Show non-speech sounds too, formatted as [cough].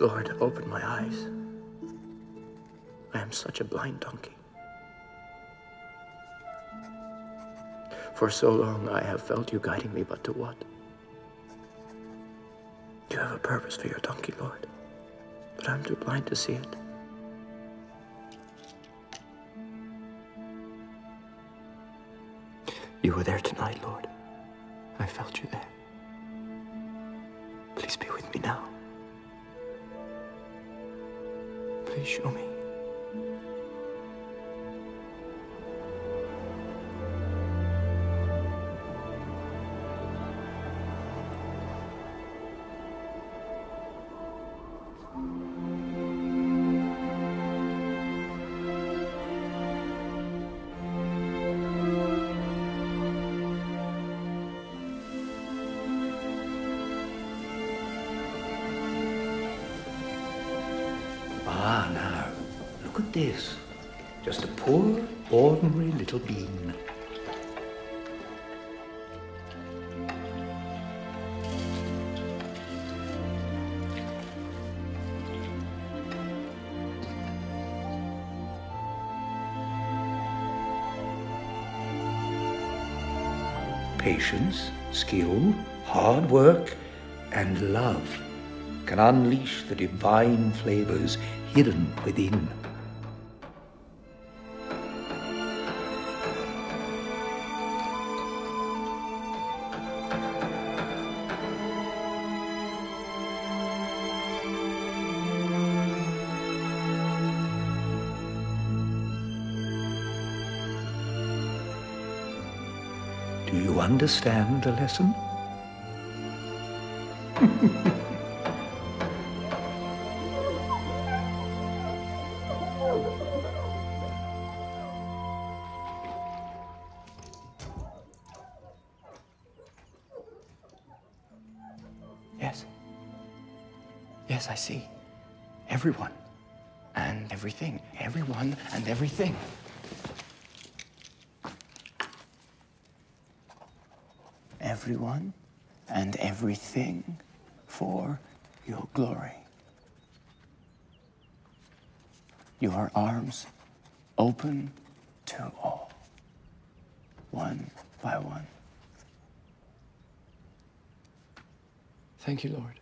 Lord, open my eyes. I am such a blind donkey. For so long I have felt you guiding me, but to what? You have a purpose for your donkey, Lord, but I'm too blind to see it. You were there tonight, Lord. I felt you there. Please be with me now. Show me. At this. Just a poor, ordinary little bean. Patience, skill, hard work, and love can unleash the divine flavors hidden within. Do you understand the lesson? [laughs] Yes. Yes, I see. Everyone and everything. Everyone and everything. Everyone and everything for your glory. Your arms open to all, one by one. Thank you, Lord.